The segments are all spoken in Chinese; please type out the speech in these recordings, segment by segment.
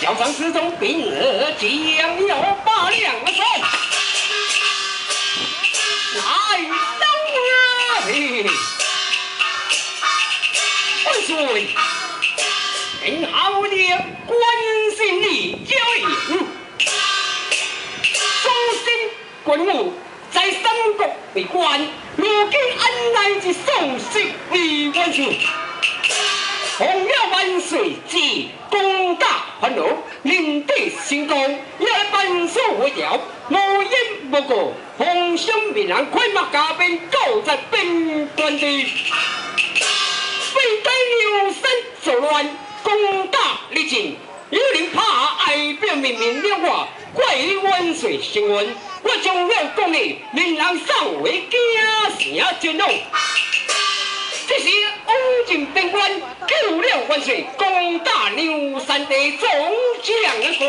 叫上十众兵将，要把两山来收啊！嘿嘿，很好的关心你，教养，忠心管我，在三国为官，如今安来是受死冤屈。重邀万岁，即功大汉奴，领队行宫，一半所为了，无因无果，红心灭人，快马加鞭，故在兵端地，非得六神作乱，攻打力尽。有人怕爱表民明了我，怪万岁行闻，我将要讲你，人人上回家是啊，尊这时，翁井兵官救了万岁，攻打牛山的总将人帅，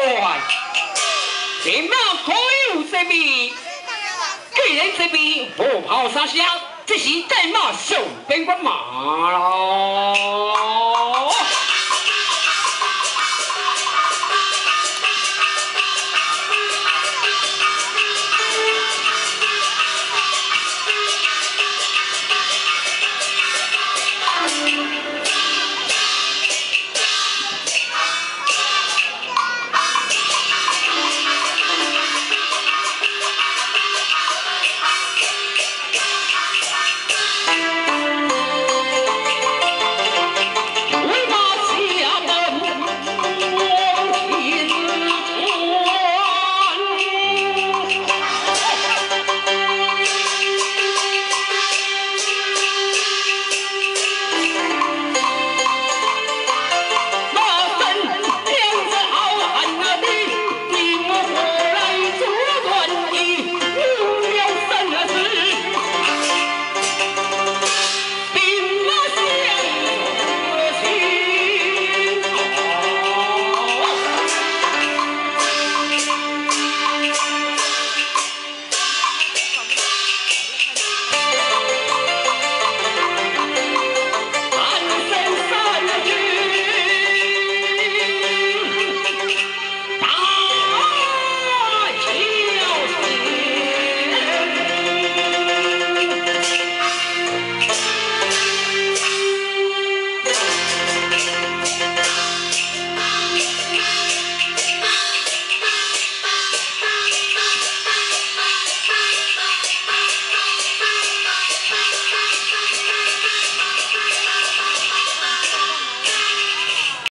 这马可有十匹，巨人身边不炮杀箱，这时再马小兵官马